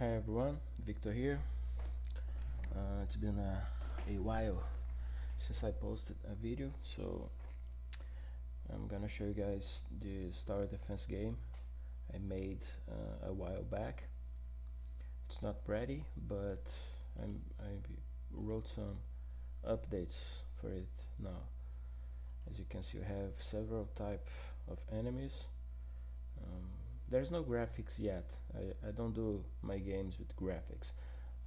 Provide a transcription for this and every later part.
Hi everyone, Victor here. Uh, it's been a, a while since I posted a video, so I'm gonna show you guys the tower defense game I made uh, a while back. It's not pretty, but I'm, I wrote some updates for it now. As you can see, we have several type of enemies. Um, there's no graphics yet. I, I don't do my games with graphics.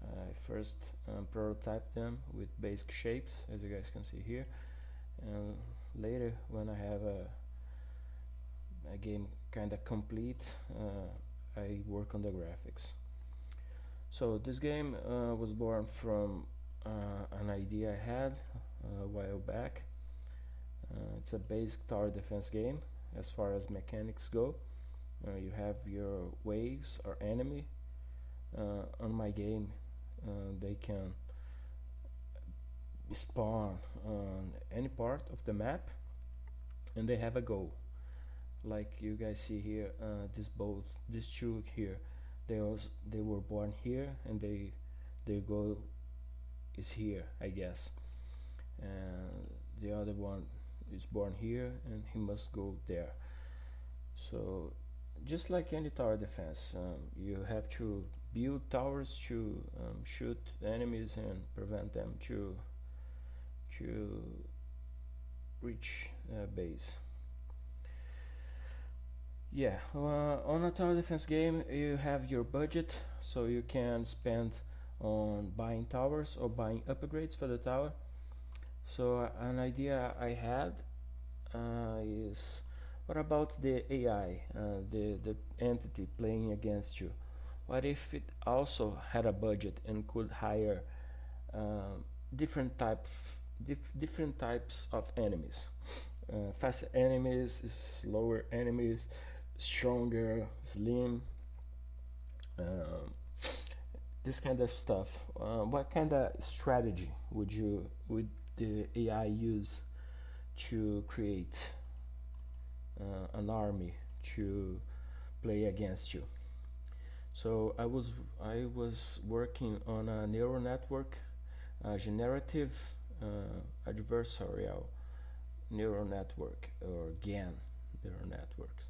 I first um, prototype them with basic shapes, as you guys can see here, and later when I have a, a game kinda complete, uh, I work on the graphics. So this game uh, was born from uh, an idea I had uh, a while back. Uh, it's a basic tower defense game as far as mechanics go. Uh, you have your waves or enemy uh, on my game uh, they can spawn on any part of the map and they have a goal. Like you guys see here uh, this both this two here they was they were born here and they their goal is here I guess. And the other one is born here and he must go there. So just like any tower defense, um, you have to build towers to um, shoot enemies and prevent them to to reach uh, base. Yeah, uh, on a tower defense game, you have your budget, so you can spend on buying towers or buying upgrades for the tower. So uh, an idea I had uh, is what about the AI, uh, the, the entity playing against you? What if it also had a budget and could hire uh, different type, dif different types of enemies? Uh, fast enemies, slower enemies, stronger, slim, um, this kind of stuff. Uh, what kind of strategy would you would the AI use to create an army to play against you. So I was I was working on a neural network, a generative uh, adversarial neural network or GAN neural networks.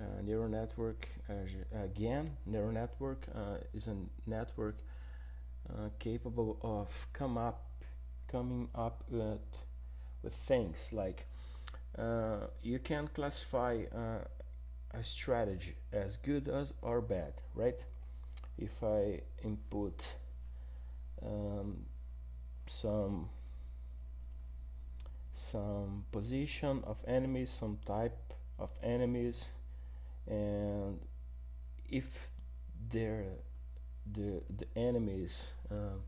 Uh, neural network uh, GAN neural network uh, is a network uh, capable of come up coming up with with things like uh, you can classify uh, a strategy as good as or bad right? If I input um, some some position of enemies some type of enemies and if they're the the enemies uh,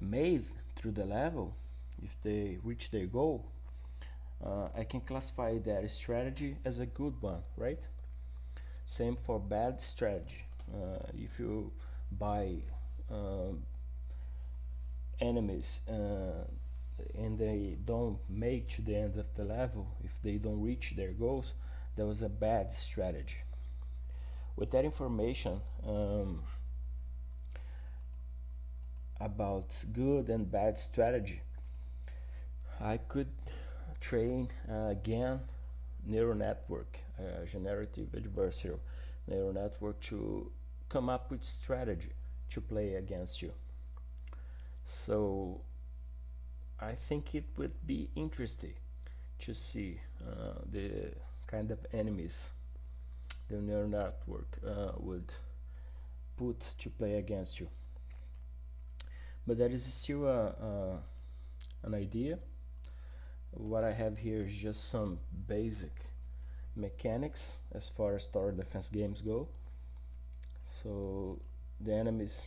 made through the level if they reach their goal uh, I can classify that strategy as a good one, right? Same for bad strategy. Uh, if you buy um, enemies uh, and they don't make to the end of the level, if they don't reach their goals, that was a bad strategy. With that information um, about good and bad strategy, I could train uh, a GAN neural network, uh, generative adversarial neural network to come up with strategy to play against you. So I think it would be interesting to see uh, the kind of enemies the neural network uh, would put to play against you. But there is still a, a an idea what I have here is just some basic mechanics as far as tower defense games go. So the enemies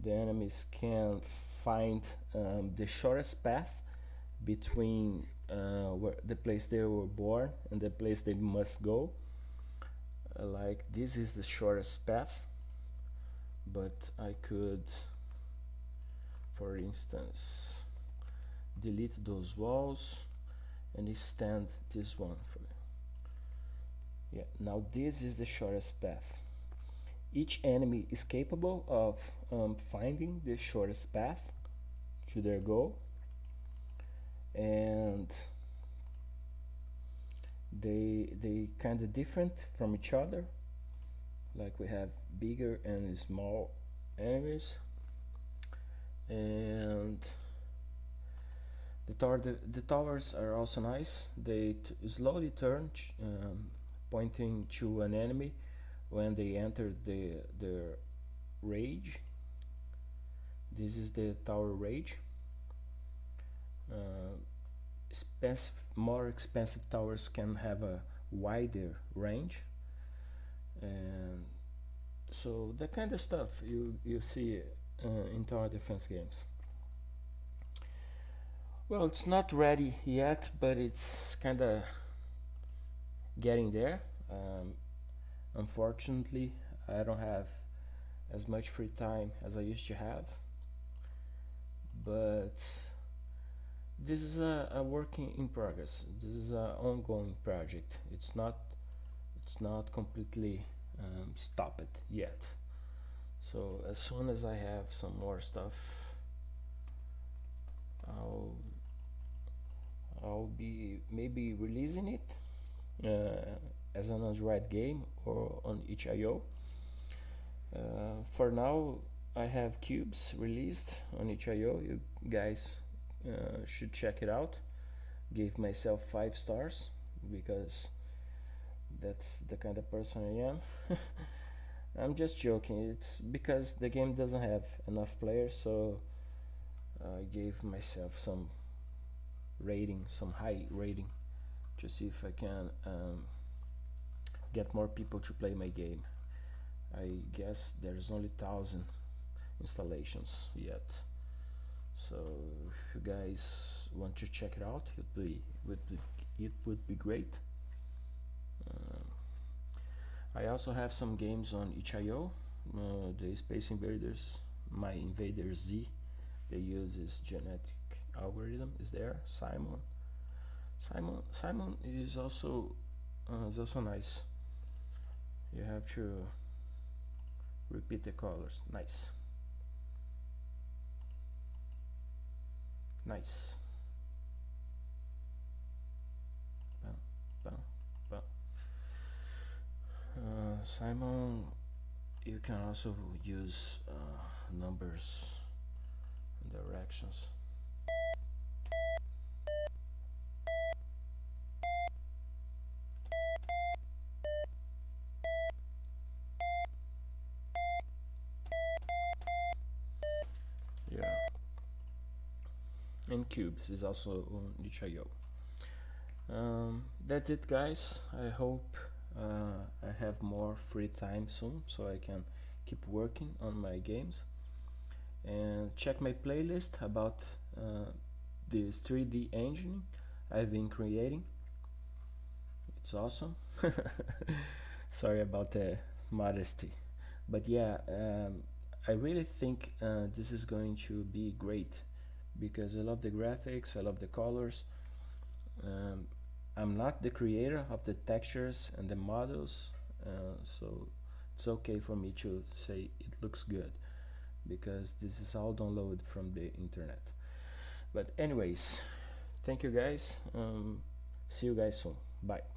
the enemies can find um, the shortest path between uh, where the place they were born and the place they must go. Uh, like this is the shortest path but I could for instance delete those walls and extend this one for you. Yeah, now this is the shortest path. each enemy is capable of um, finding the shortest path to their goal and they they kind of different from each other like we have bigger and small enemies and the, tower, the, the towers are also nice. They slowly turn um, pointing to an enemy when they enter the the rage. This is the tower rage. Uh, more expensive towers can have a wider range. And so that kind of stuff you you see uh, in tower defense games well it's not ready yet but it's kind of getting there. Um, unfortunately I don't have as much free time as I used to have. But this is a, a working in progress. This is an ongoing project. It's not it's not completely um, stopped yet. So as soon as I have some more stuff I'll I'll be maybe releasing it uh, as an Android game or on itch.io uh, for now I have cubes released on itch.io you guys uh, should check it out. Gave myself five stars because that's the kind of person I am. I'm just joking. It's because the game doesn't have enough players so I gave myself some rating some high rating to see if I can um, get more people to play my game. I guess there's only thousand installations yet. So if you guys want to check it out it would be, would be it would be great. Um, I also have some games on itch.io uh, the Space Invaders my Invader Z they use this genetic algorithm is there Simon. Simon Simon is also uh, is also nice. You have to repeat the colors. Nice. Nice. Uh, Simon, you can also use uh, numbers and directions. Cubes is also on itch.io. Um, that's it guys, I hope uh, I have more free time soon so I can keep working on my games and check my playlist about uh, this 3D engine I've been creating. It's awesome. Sorry about the modesty, but yeah, um, I really think uh, this is going to be great because I love the graphics, I love the colors. Um, I'm not the creator of the textures and the models, uh, so it's okay for me to say it looks good because this is all downloaded from the internet. But anyways, thank you guys. Um, see you guys soon. Bye.